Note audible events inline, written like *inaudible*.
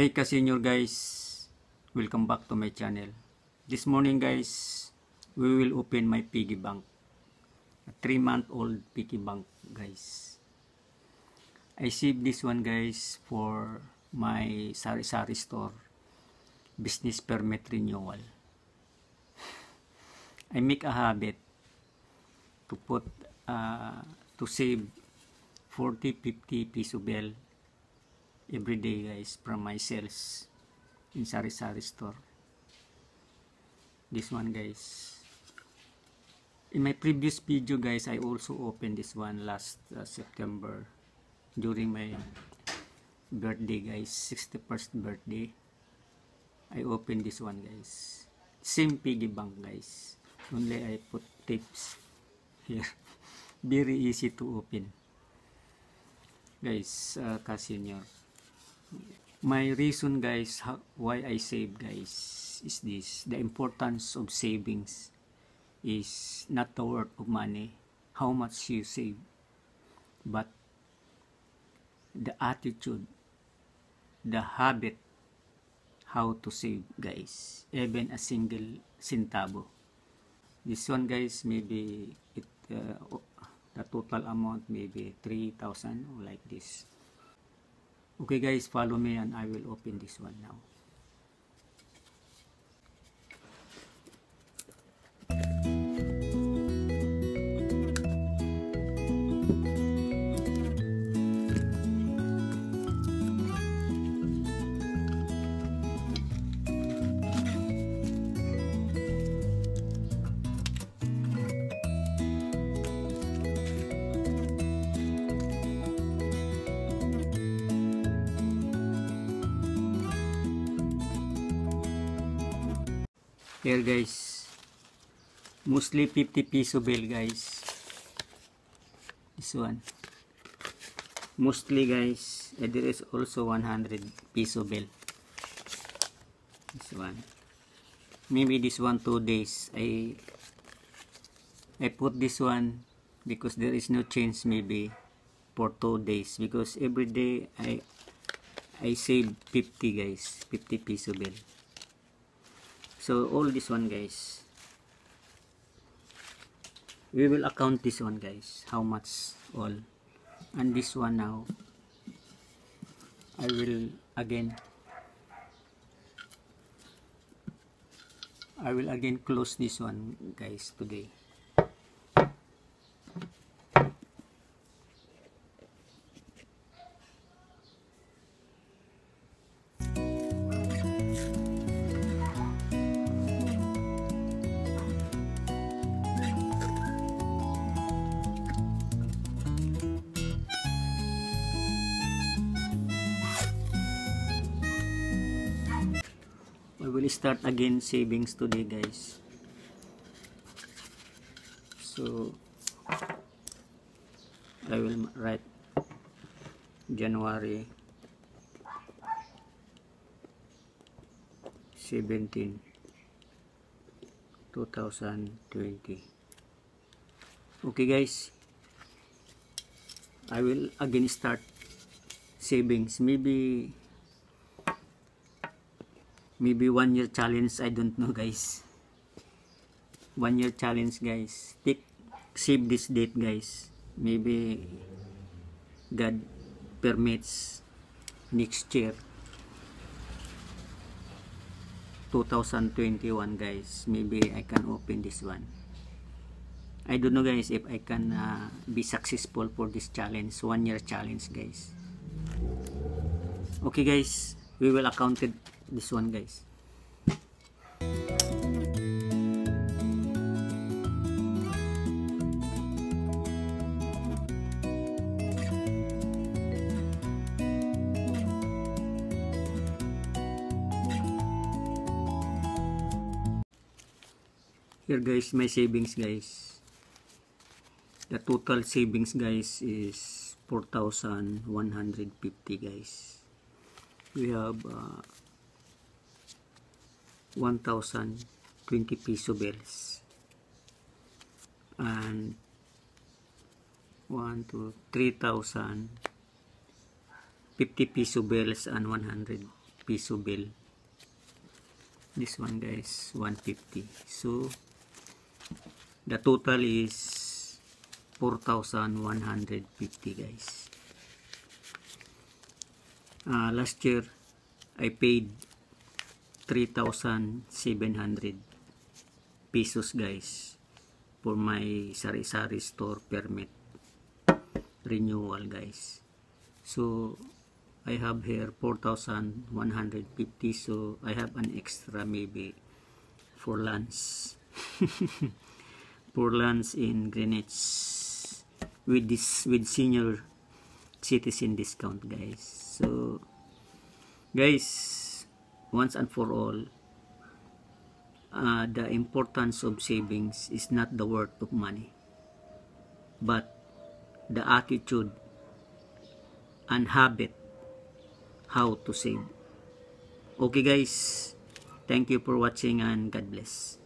Hi ka-senior guys, welcome back to my channel. This morning guys, we will open my piggy bank. A 3 month old piggy bank guys. I saved this one guys for my sari-sari store business permit renewal. I make a habit to put uh, to save 40 50 piso bill every day guys from my sales in sari sari store. This one guys. In my previous video guys I also opened this one last uh, September during my birthday guys 61st birthday. I opened this one guys. Same piggy bank guys. Only I put tips here. *laughs* Very easy to open. Guys uh, ka-senior my reason guys why I save guys is this. The importance of savings is not the worth of money how much you save but the attitude the habit how to save guys even a single centavo. This one guys maybe it uh, the total amount maybe 3000 like this Okay guys, follow me and I will open this one now. Here guys. Mostly 50 piso bill guys. This one. Mostly guys. There is also 100 piso bill. This one. Maybe this one two days. I I put this one because there is no change maybe for two days because every day I I save 50 guys 50 piso bill so all this one guys. We will account this one guys. How much all. And this one now I will again I will again close this one guys today will start again savings today guys. So I will write January 17 2020 okay guys. I will again start savings. Maybe maybe one year challenge I don't know guys. One year challenge guys. Take save this date guys. Maybe God permits next year. 2021 guys. Maybe I can open this one. I don't know guys if I can uh, be successful for this challenge one year challenge guys. Okay guys. We will account it this one guys. Here guys my savings guys. The total savings guys is 4150 guys. We have uh, 1020 peso bills. And 1 2 3000 50 peso bills and 100 piso bill. This one guys 150 so the total is 4,150 guys. Uh, last year I paid 3,700 pesos guys for my sari-sari store permit renewal guys. So I have here 4,150 so I have an extra maybe for lunch *laughs* for lunch in Greenwich with this with senior citizen discount guys. So guys once and for all uh, the importance of savings is not the worth of money but the attitude and habit how to save. Okay guys. Thank you for watching and God bless